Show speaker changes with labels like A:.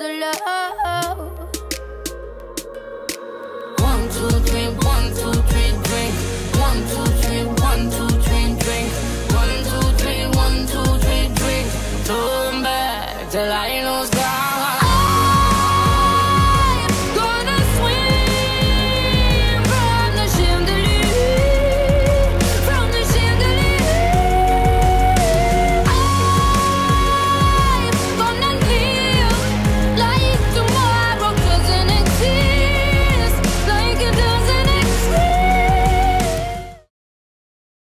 A: love. till I lose.